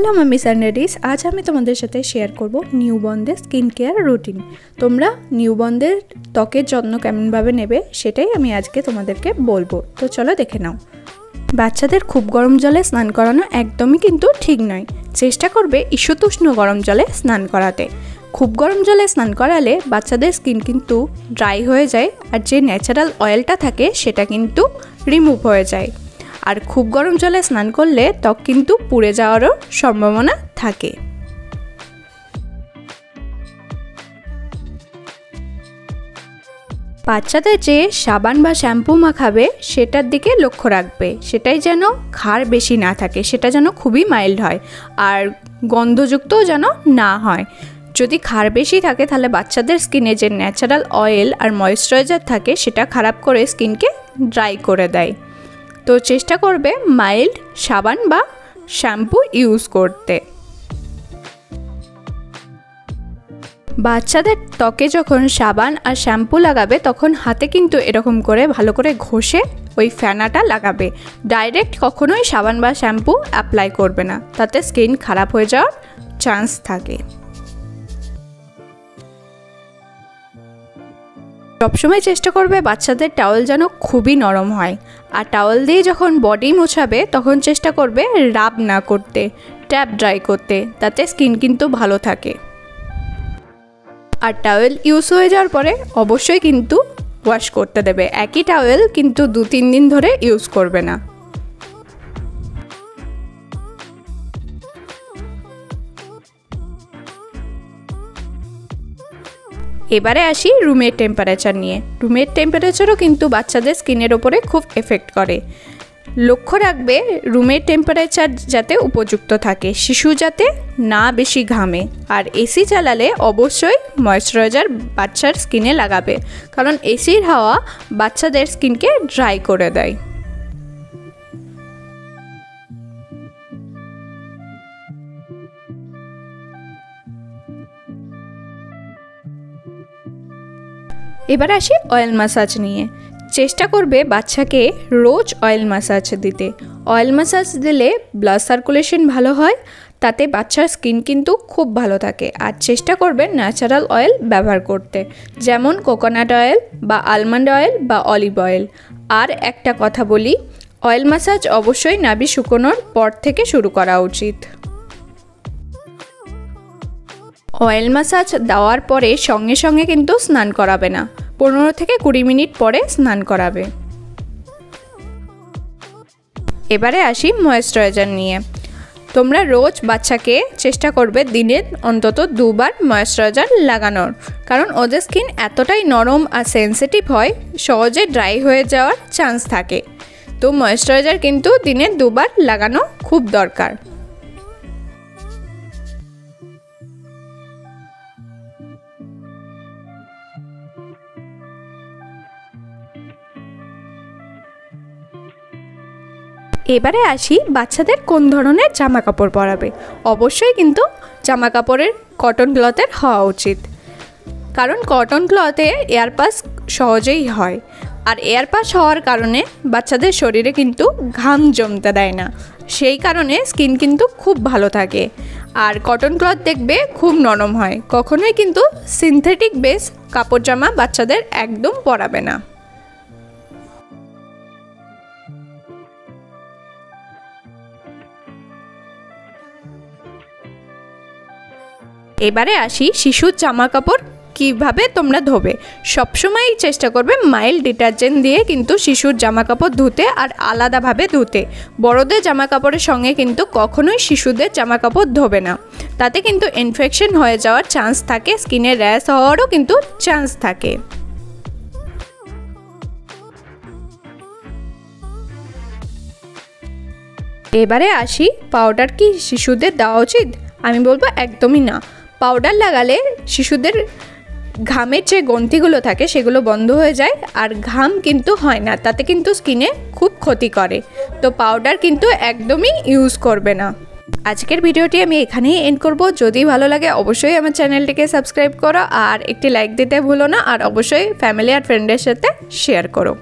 Hello মামিস and ladies আজ আমি তোমাদের সাথে শেয়ার করব নিউবর্নদের স্কিন কেয়ার রুটিন তোমরা নিউবর্নদের ত্বকের যত্ন কেমনভাবে নেবে সেটাই আমি আজকে তোমাদেরকে বলব। তো চলো দেখে নাও। বাচ্চাদের খুব গরম জলে স্নান করানো একদমই কিন্তু ঠিক নয়। চেষ্টা করবে ইস্যুতুষ্ণ গরম জলে স্নান করাতে। খুব গরম জলে স্নান করালে বাচ্চাদের স্কিন কিন্তু ড্রাই হয়ে যায় আর যে ন্যাচারাল অয়েলটা থাকে সেটা কিন্তু রিমুভ হয়ে যায়। আর খুব গরম জলে স্নান করলে ত্বক কিন্তু পুড়ে যাওয়ারও সম্ভাবনা থাকে। বাচ্চাদের যে সাবান বা শ্যাম্পু মাখাবে, সেটার দিকে লক্ষ্য রাখবে। সেটাই যেন খার বেশি না থাকে, সেটা যেন খুবই মাইল্ড হয় আর গন্ধযুক্তও যেন না হয়। যদি খার বেশি থাকে, তাহলে বাচ্চাদের স্কিনে যে ন্যাচারাল অয়েল আর ময়েশ্চারাইজার থাকে, সেটা খারাপ করে স্কিনকে ড্রাই করে দেয়। তো চেষ্টা করবে মাইল্ড সাবান বা শ্যাম্পু ইউজ করতে। বাচ্চাদের ত্বকে যখন সাবান আর শ্যাম্পু লাগাবে, তখন হাতে কিন্তু এরকম করে ভালো করে ঘষে ওই ফ্যানাটা লাগাবে। ডাইরেক্ট কখনোই সাবান বা শ্যাম্পু অ্যাপ্লাই করবে না। তাতে স্কিন খারাপ হয়ে যাওয়ার চান্স থাকে। সবসময় চেষ্টা করবে বাচ্চাদের টাওয়েল যেন খুবই নরম হয়। আর টাওয়েল দিয়ে যখন বডি মোছাবে, তখন চেষ্টা করবে রাব না করতে, ট্যাপ ড্রাই করতে, তাতে স্কিন কিন্তু ভালো থাকে। আর টাওয়েল ইউজ হয়ে যাওয়ার পরে অবশ্যই কিন্তু ওয়াশ করতে দেবে। একই টাওয়েল কিন্তু দু তিন দিন ধরে ইউজ করবে না। এবারে আসি রুমের টেম্পারেচার নিয়ে। রুমের টেম্পারেচারও কিন্তু বাচ্চাদের স্কিনের ওপরে খুব এফেক্ট করে। লক্ষ্য রাখবে, রুমের টেম্পারেচার যাতে উপযুক্ত থাকে, শিশু যাতে না বেশি ঘামে। আর এসি চালালে অবশ্যই ময়শ্চারাইজার বাচ্চার স্কিনে লাগাবে। কারণ এসির হাওয়া বাচ্চাদের স্কিনকে ড্রাই করে দেয়। এবার আসি অয়েল মাসাজ নিয়ে। চেষ্টা করবে বাচ্চাকে রোজ অয়েল মাসাজ দিতে। অয়েল মাসাজ দিলে ব্লাড সার্কুলেশন ভালো হয়, তাতে বাচ্চার স্কিন কিন্তু খুব ভালো থাকে। আর চেষ্টা করবে ন্যাচারাল অয়েল ব্যবহার করতে, যেমন কোকোনাট অয়েল বা আলমন্ড অয়েল বা অলিভ অয়েল আর একটা কথা বলি অয়েল মাসাজ অবশ্যই নাবি শুকোনোর পর থেকে শুরু করা উচিত। অয়েল মাসাজ দেওয়ার পরে সঙ্গে সঙ্গে কিন্তু স্নান করাবে না। পনেরো থেকে কুড়ি মিনিট পরে স্নান করাবে। এবারে আসি ময়েশ্চারাইজার নিয়ে। তোমরা রোজ বাচ্চাকে চেষ্টা করবে দিনে অন্তত দুবার ময়েশ্চারাইজার লাগানোর। কারণ ওদের স্কিন এতটাই নরম আর সেন্সিটিভ হয়, সহজে ড্রাই হয়ে যাওয়ার চান্স থাকে। তো ময়েশ্চারাইজার কিন্তু দিনে দুবার লাগানো খুব দরকার। এবারে আসি বাচ্চাদের কোন ধরনের জামা কাপড় পরাবে। অবশ্যই কিন্তু জামা কাপড়ের কটন ক্লথের হওয়া উচিত। কারণ কটন ক্লথে এয়ারপাস সহজেই হয়। আর এয়ারপাস হওয়ার কারণে বাচ্চাদের শরীরে কিন্তু ঘাম জমতে দেয় না। সেই কারণে স্কিন কিন্তু খুব ভালো থাকে। আর কটন ক্লথ দেখবে খুব নরম হয়। কখনোই কিন্তু সিনথেটিক বেস কাপড় জামা বাচ্চাদের একদম পরাবে না। এবারে আসি শিশুর জামা কাপড় কীভাবে তোমরা ধোবে। সবসময়ই চেষ্টা করবে মাইল্ড ডিটারজেন্ট দিয়ে কিন্তু শিশুর জামা কাপড় ধুতে আর আলাদাভাবে ধুতে। বড়দের জামা কাপড়ের সঙ্গে কিন্তু কখনোই শিশুদের জামা কাপড় ধোবে না। তাতে কিন্তু ইনফেকশন হয়ে যাওয়ার চান্স থাকে স্কিনে র্যাশ হওয়ারও কিন্তু চান্স থাকে। এবারে আসি পাউডার কি শিশুদের দেওয়া উচিত? আমি বলব একদমই না। পাউডার লাগালে শিশুদের ঘামের যে গ্রন্থিগুলো থাকে সেগুলো বন্ধ হয়ে যায় আর ঘাম কিন্তু হয় না, তাতে কিন্তু স্কিনে খুব ক্ষতি করে। তো পাউডার কিন্তু একদমই ইউজ করবে না। আজকের ভিডিওটি আমি এখানেই এন্ড করব। যদি ভালো লাগে অবশ্যই আমার চ্যানেলটিকে সাবস্ক্রাইব করো আর একটি লাইক দিতে ভুলো না আর অবশ্যই ফ্যামিলি আর ফ্রেন্ডের সাথে শেয়ার করো।